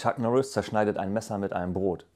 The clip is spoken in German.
Chuck Norris zerschneidet ein Messer mit einem Brot.